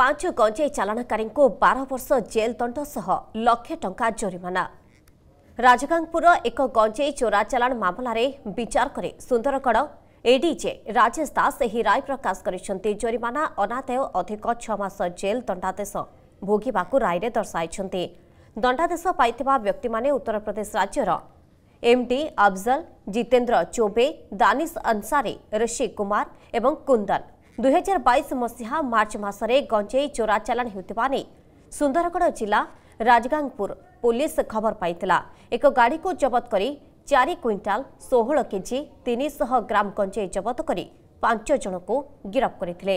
পাঁচ গঞ্জেই চালাণকারীকে বার বর্ষ জেল দণ্ড সহ লক্ষে টঙ্কা জরিমানা রাজগাঙ্গপুর এক গঞ্জেই চোরা চালাণ মামলার বিচার করে সুন্দরগড় এডিজে রাজেশ দাস এই রায় প্রকাশ করেছেন জরিমানা অনাদায় অধিক ছমাস জেল দণ্ডাদেশ ভোগিবা রায়ে দর্শাই দণ্ডাদেশ পাই ব্যক্তি মানে উত্তরপ্রদেশ রাজ্যর এমডি আফজল জিতেন্দ্র চোবে দানিশ অনসারি ঋষি কুমার এবং কুন্দন ଦୁଇହଜାର ବାଇଶ ମସିହା ମାର୍ଚ୍ଚ ମାସରେ ଗଞ୍ଜେଇ ଚୋରା ଚାଲାଣ ହେଉଥିବା ନେଇ ସୁନ୍ଦରଗଡ଼ ଜିଲ୍ଲା ରାଜଗାଙ୍ଗପୁର ପୋଲିସ ଖବର ପାଇଥିଲା ଏକ ଗାଡ଼ିକୁ ଜବତ କରି ଚାରି କ୍ୱିଣ୍ଟାଲ ଷୋହଳ କେଜି ତିନିଶହ ଗ୍ରାମ ଗଞ୍ଜେଇ ଜବତ କରି ପାଞ୍ଚ ଜଣଙ୍କୁ ଗିରଫ କରିଥିଲେ